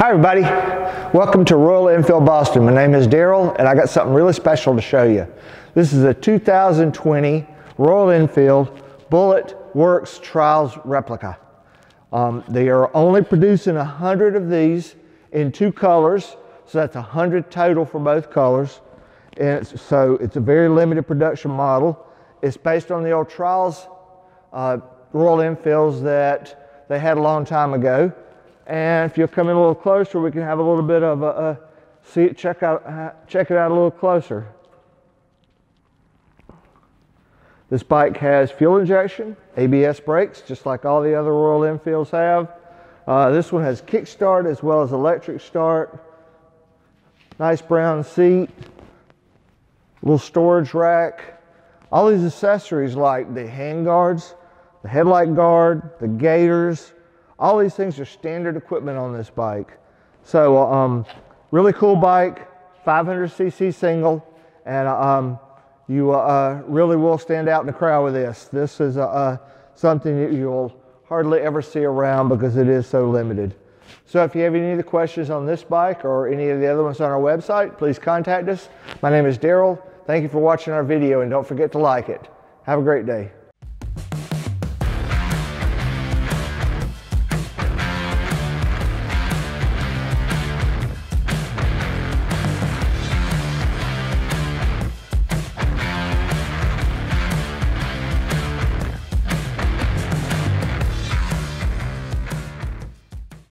Hi everybody, welcome to Royal Enfield Boston. My name is Daryl and I got something really special to show you. This is a 2020 Royal Enfield Bullet Works Trials replica. Um, they are only producing 100 of these in two colors, so that's 100 total for both colors. And it's, so it's a very limited production model. It's based on the old Trials uh, Royal Enfields that they had a long time ago. And if you'll come in a little closer, we can have a little bit of a, a see it, check out, check it out a little closer. This bike has fuel injection, ABS brakes, just like all the other Royal Enfields have. Uh, this one has kickstart as well as electric start. Nice brown seat, little storage rack. All these accessories like the hand guards, the headlight guard, the gaiters, all these things are standard equipment on this bike. So um, really cool bike, 500cc single, and um, you uh, really will stand out in the crowd with this. This is uh, something that you'll hardly ever see around because it is so limited. So if you have any other questions on this bike or any of the other ones on our website, please contact us. My name is Daryl. Thank you for watching our video and don't forget to like it. Have a great day.